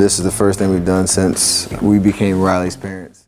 This is the first thing we've done since we became Riley's parents.